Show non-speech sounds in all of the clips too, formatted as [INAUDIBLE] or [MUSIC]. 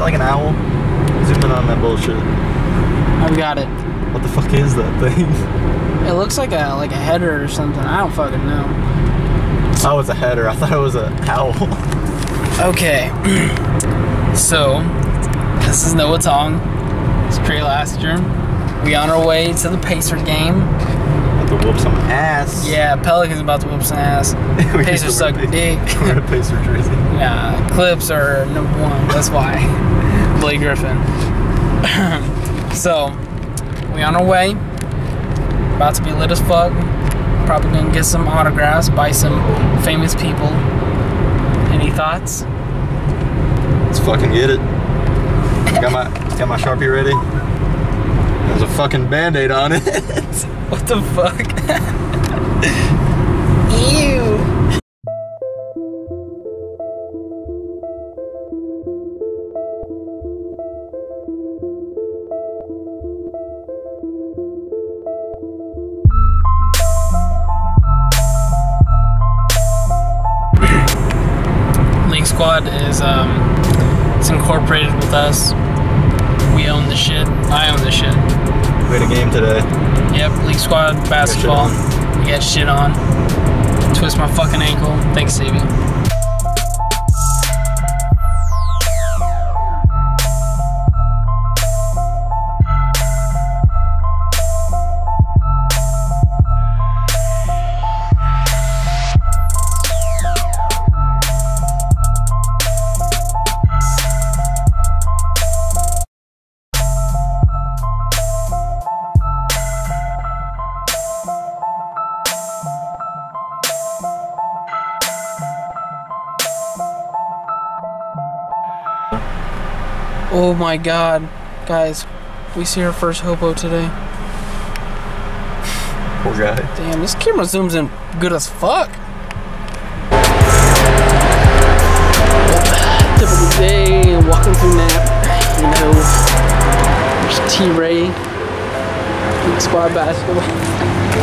like an owl? Zoom in on that bullshit. I've got it. What the fuck is that thing? It looks like a like a header or something. I don't fucking know. Oh, it's a header. I thought it was a owl. Okay. [CLEARS THROAT] so, this is Noah Tong. It's Trey year. We on our way to the Pacers game. To whoop some ass. Yeah, Pelicans about to whoop some ass. [LAUGHS] Pacers used to wear suck a dick. [LAUGHS] Wear a Pacer jersey. Yeah, Clips are number one. That's why. [LAUGHS] Blake Griffin. [CLEARS THROAT] so, we on our way. About to be lit as fuck. Probably gonna get some autographs by some famous people. Any thoughts? Let's fucking get it. Got my got my sharpie ready. There's a fucking band-aid on it. [LAUGHS] What the fuck? [LAUGHS] Ew. Leek Squad is um, it's incorporated with us. We own the shit. I own the shit. We had a game today. Yep, Leek Squad basketball. got shit on. Twist my fucking ankle. Thanks, Savy. Oh my god. Guys, we see our first hobo today. Poor guy. Damn, this camera zooms in good as fuck. Typical day, walking through nap. You know, there's T Ray, Leek Squad basketball.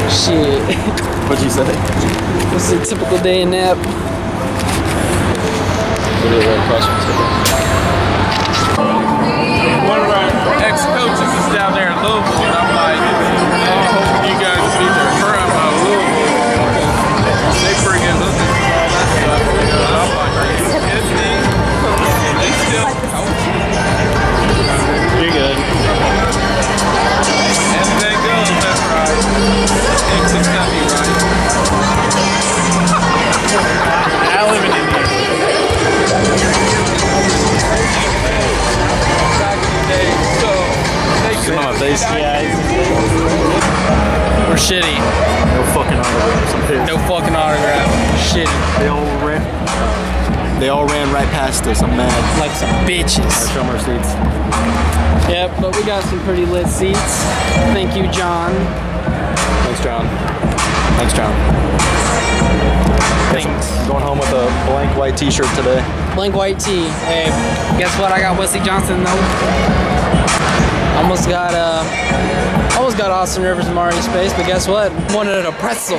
Shit. What'd you say? This is a typical day in nap. one Yeah. We're shitty. No fucking autographs. No fucking autograph. Shitty. They all ran. They all ran right past us. I'm mad. Like some bitches. Show 'em our seats. Yep, but we got some pretty lit seats. Thank you, John. Thanks, John. Thanks, John. Thanks. I'm going home with a blank white T-shirt today. Blank white tee. Hey, guess what? I got Wesley Johnson though. Almost got uh, almost got Austin Rivers and Marreese Speights, but guess what? Wanted a pretzel.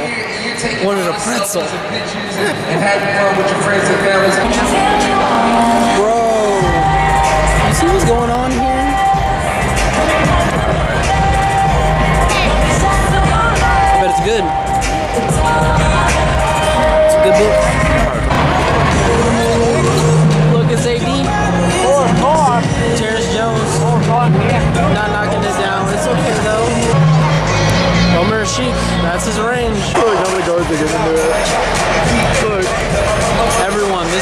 Wanted a pretzel. and have fun with your friends and families. Bro, you see what's going on here? I bet it's good. It's a good book.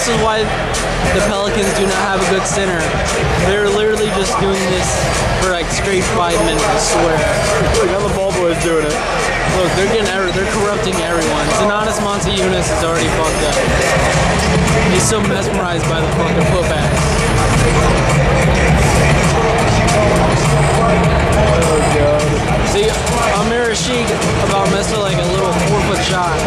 This is why the Pelicans do not have a good center. They're literally just doing this for like straight five minutes, I swear. Look how the ball boy's doing it. Look, they're getting every, they're corrupting everyone. Zananis Motiejunas is already fucked up. He's so mesmerized by the fucking putbacks. Oh god. See, Omer Asik about missed a, like a little four foot shot.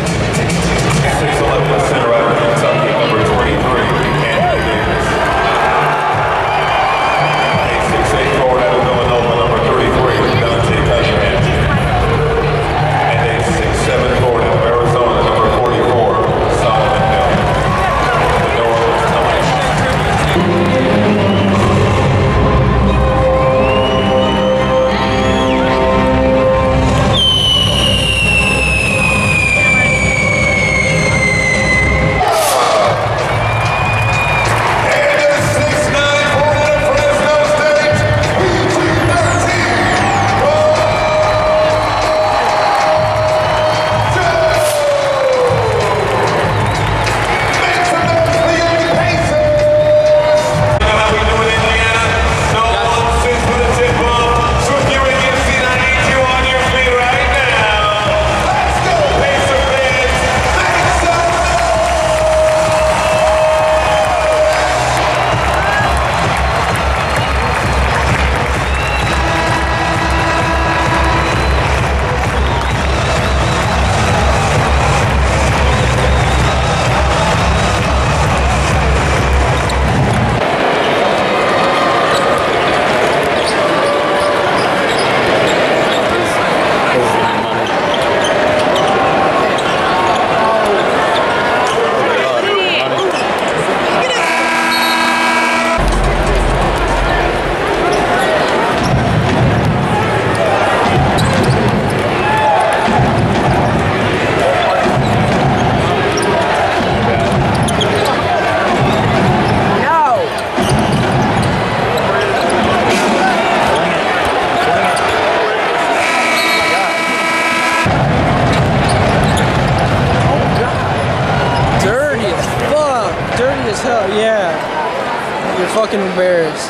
dirty as hell, yeah. You're fucking embarrassed.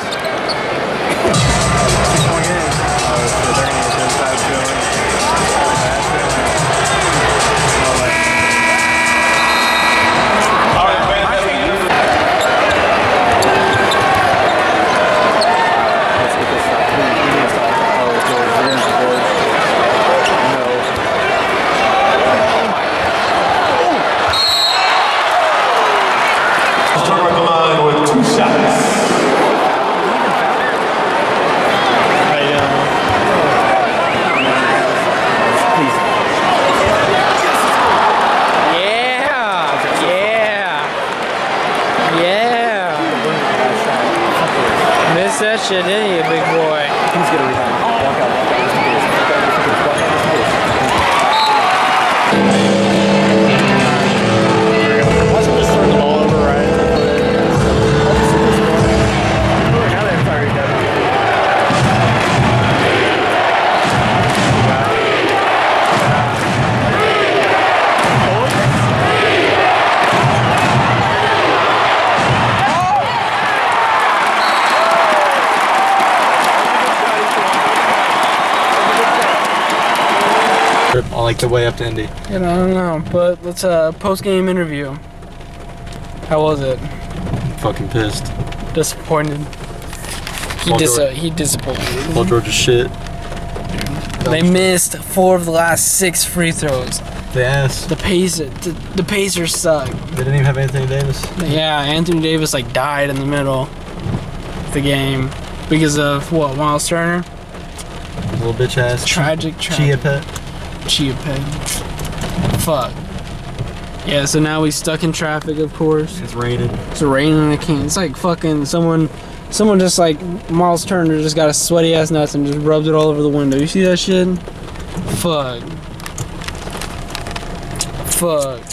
I like the way up to Indy. You know, I don't know, but let's uh post game interview. How was it? Fucking pissed. Disappointed. He Paul dis- George. he disappointed. Paul George is shit. They missed four of the last six free throws. The ass. The pace, the, the Pacers suck. They didn't even have Anthony Davis. Yeah, Anthony Davis like died in the middle of the game because of what? Miles Turner. Little bitch ass. Tragic, tragic. Chia pet. Chia pet. Fuck. Yeah, so now we stuck in traffic, of course. It's raining. It's raining. I can't. It's like fucking someone. Someone just like Miles Turner just got a sweaty ass nuts and just rubbed it all over the window. You see that shit? Fuck. Fuck.